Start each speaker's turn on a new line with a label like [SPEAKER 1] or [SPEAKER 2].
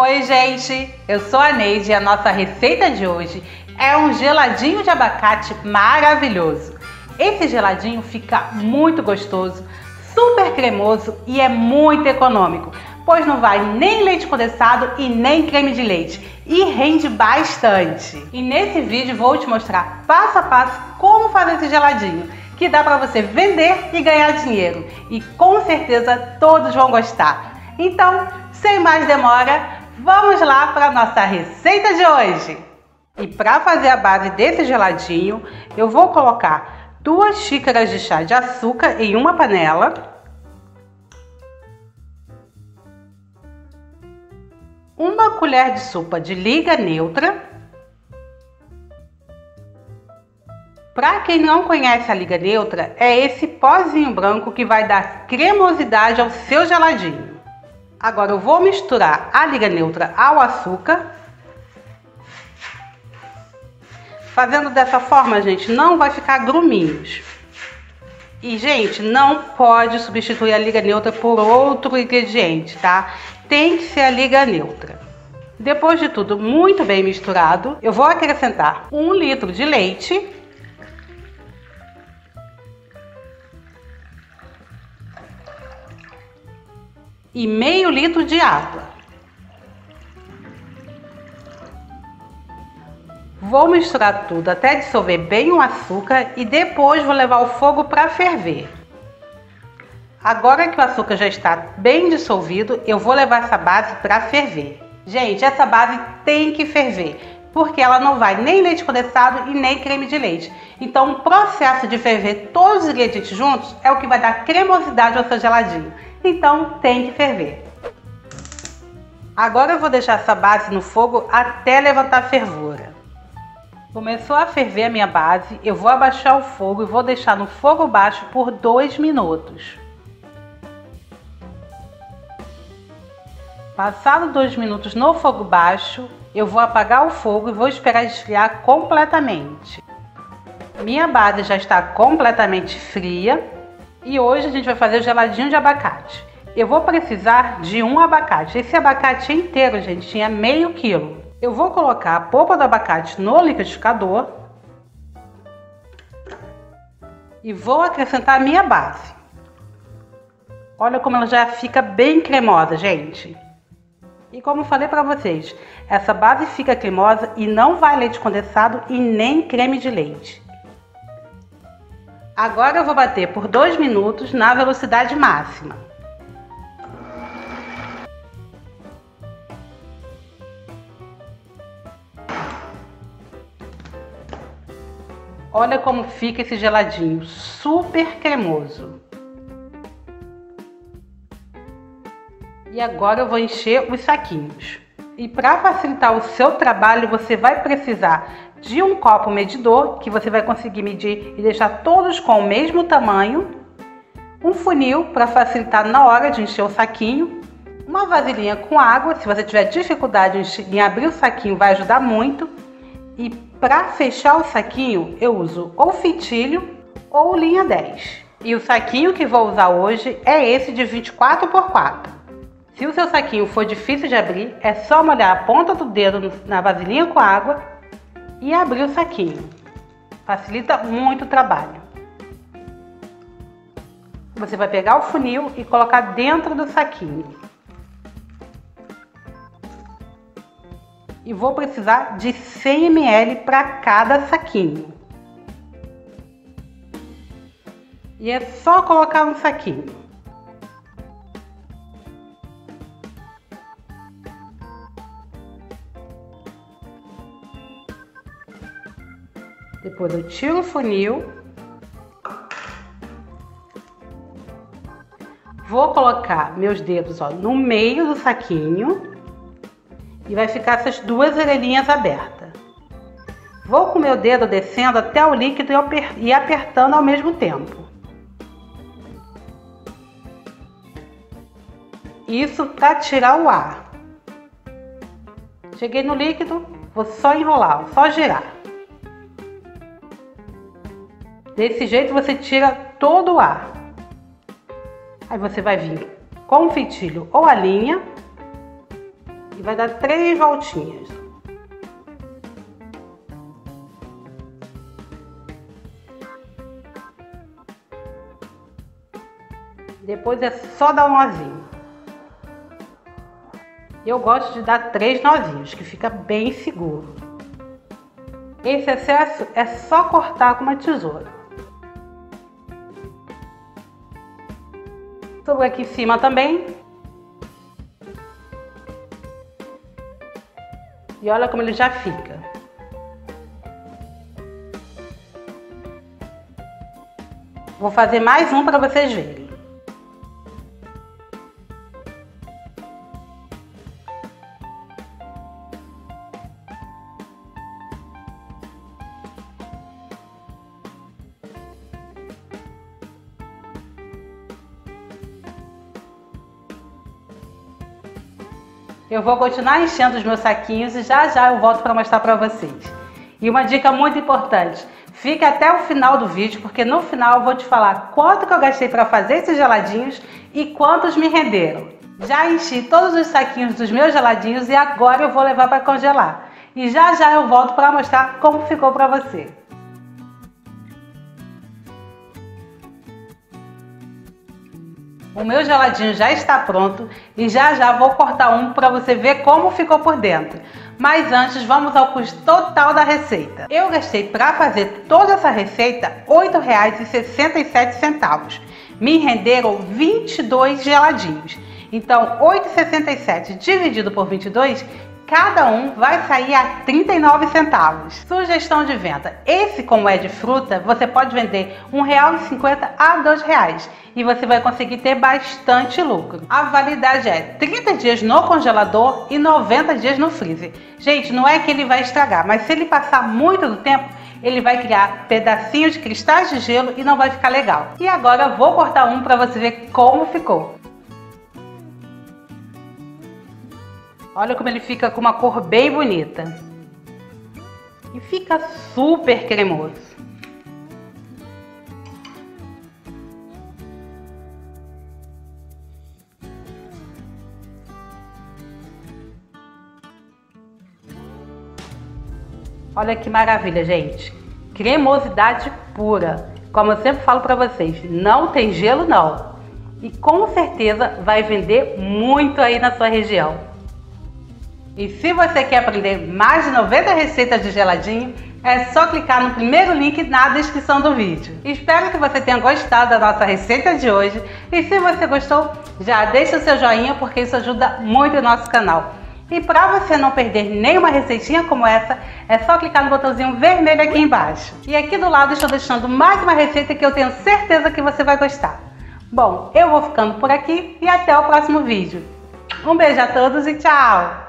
[SPEAKER 1] Oi, gente! Eu sou a Neide e a nossa receita de hoje é um geladinho de abacate maravilhoso. Esse geladinho fica muito gostoso, super cremoso e é muito econômico, pois não vai nem leite condensado e nem creme de leite e rende bastante. E nesse vídeo vou te mostrar passo a passo como fazer esse geladinho, que dá para você vender e ganhar dinheiro. E com certeza todos vão gostar. Então, sem mais demora, Vamos lá para nossa receita de hoje. E para fazer a base desse geladinho, eu vou colocar duas xícaras de chá de açúcar em uma panela. Uma colher de sopa de liga neutra. Para quem não conhece a liga neutra, é esse pozinho branco que vai dar cremosidade ao seu geladinho. Agora eu vou misturar a liga neutra ao açúcar. Fazendo dessa forma, gente, não vai ficar gruminhos. E, gente, não pode substituir a liga neutra por outro ingrediente, tá? Tem que ser a liga neutra. Depois de tudo muito bem misturado, eu vou acrescentar um litro de leite e meio litro de água. Vou misturar tudo até dissolver bem o açúcar e depois vou levar o fogo para ferver. Agora que o açúcar já está bem dissolvido, eu vou levar essa base para ferver. Gente, essa base tem que ferver porque ela não vai nem leite condensado e nem creme de leite. Então, o processo de ferver todos os ingredientes juntos é o que vai dar cremosidade ao seu geladinho. Então, tem que ferver. Agora eu vou deixar essa base no fogo até levantar fervura. Começou a ferver a minha base, eu vou abaixar o fogo e vou deixar no fogo baixo por 2 minutos. Passado 2 minutos no fogo baixo, eu vou apagar o fogo e vou esperar esfriar completamente. Minha base já está completamente fria e hoje a gente vai fazer o geladinho de abacate. Eu vou precisar de um abacate. Esse abacate inteiro, gente, tinha meio quilo. Eu vou colocar a polpa do abacate no liquidificador e vou acrescentar a minha base. Olha como ela já fica bem cremosa, gente. E como falei para vocês, essa base fica cremosa e não vai leite condensado e nem creme de leite. Agora eu vou bater por 2 minutos na velocidade máxima. Olha como fica esse geladinho, super cremoso. E agora eu vou encher os saquinhos. E para facilitar o seu trabalho, você vai precisar de um copo medidor, que você vai conseguir medir e deixar todos com o mesmo tamanho, um funil para facilitar na hora de encher o saquinho, uma vasilhinha com água, se você tiver dificuldade em abrir o saquinho vai ajudar muito, e para fechar o saquinho eu uso ou fitilho ou linha 10. E o saquinho que vou usar hoje é esse de 24 por 4. Se o seu saquinho for difícil de abrir, é só molhar a ponta do dedo na vasilhinha com água e abrir o saquinho. Facilita muito o trabalho. Você vai pegar o funil e colocar dentro do saquinho. E vou precisar de 100 ml para cada saquinho. E é só colocar no saquinho. Depois eu tiro o funil. Vou colocar meus dedos ó, no meio do saquinho e vai ficar essas duas orelhinhas abertas. Vou com meu dedo descendo até o líquido e apertando ao mesmo tempo. Isso para tirar o ar. Cheguei no líquido, vou só enrolar, só girar. Desse jeito você tira todo o ar. Aí você vai vir com o fitilho ou a linha e vai dar três voltinhas. Depois é só dar um nozinho. Eu gosto de dar três nozinhos, que fica bem seguro. Esse excesso é só cortar com uma tesoura. Sobre aqui em cima também. E olha como ele já fica. Vou fazer mais um para vocês verem. Eu vou continuar enchendo os meus saquinhos e já já eu volto para mostrar para vocês. E uma dica muito importante, fique até o final do vídeo, porque no final eu vou te falar quanto que eu gastei para fazer esses geladinhos e quantos me renderam. Já enchi todos os saquinhos dos meus geladinhos e agora eu vou levar para congelar. E já já eu volto para mostrar como ficou para você. O meu geladinho já está pronto e já já vou cortar um para você ver como ficou por dentro. Mas antes vamos ao custo total da receita. Eu gastei para fazer toda essa receita R$ 8,67. Me renderam 22 geladinhos. Então, 8,67 dividido por 22 cada um vai sair a 39 centavos. Sugestão de venda: esse como é de fruta, você pode vender R$ 1,50 a R$ 2,00 e você vai conseguir ter bastante lucro. A validade é 30 dias no congelador e 90 dias no freezer. Gente, não é que ele vai estragar, mas se ele passar muito do tempo, ele vai criar pedacinhos de cristais de gelo e não vai ficar legal. E agora vou cortar um para você ver como ficou. Olha como ele fica com uma cor bem bonita. E fica super cremoso. Olha que maravilha, gente. Cremosidade pura. Como eu sempre falo para vocês, não tem gelo não. E com certeza vai vender muito aí na sua região. E se você quer aprender mais de 90 receitas de geladinho, é só clicar no primeiro link na descrição do vídeo. Espero que você tenha gostado da nossa receita de hoje e se você gostou, já deixa o seu joinha porque isso ajuda muito o nosso canal. E para você não perder nenhuma receitinha como essa, é só clicar no botãozinho vermelho aqui embaixo. E aqui do lado estou deixando mais uma receita que eu tenho certeza que você vai gostar. Bom, eu vou ficando por aqui e até o próximo vídeo. Um beijo a todos e tchau!